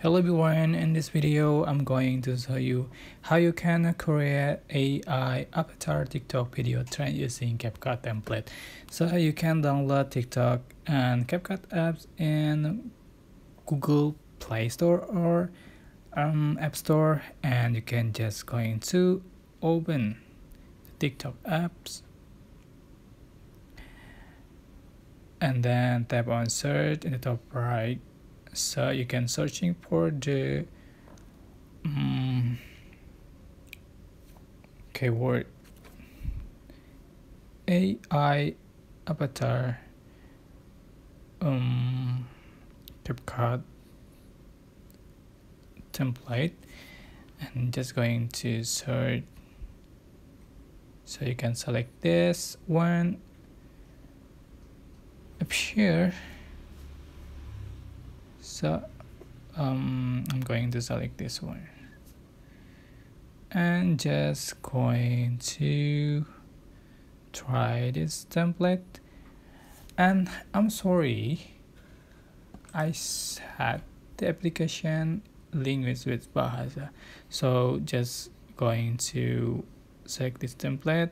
Hello everyone, in this video I'm going to show you how you can create AI avatar TikTok video trend using CapCut template. So you can download TikTok and CapCut apps in Google Play Store or um, App Store and you can just go into open the TikTok apps and then tap on search in the top right so you can searching for the um, keyword AI avatar um template and just going to search. So you can select this one. Up here so um, I'm going to select this one. And just going to try this template. And I'm sorry I had the application language with Bahasa. So just going to select this template.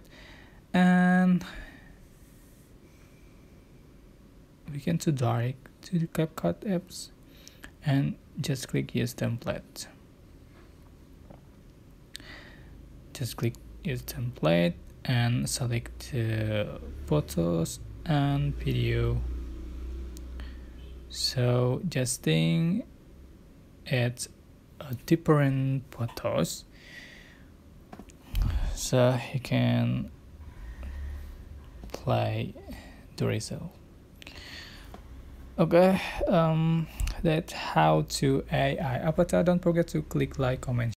And we can to direct to the CapCut apps and just click use template. Just click use template and select uh, photos and video. So just think it's a different photos. So you can play the result. Okay um that's how to AI avatar. Don't forget to click like comment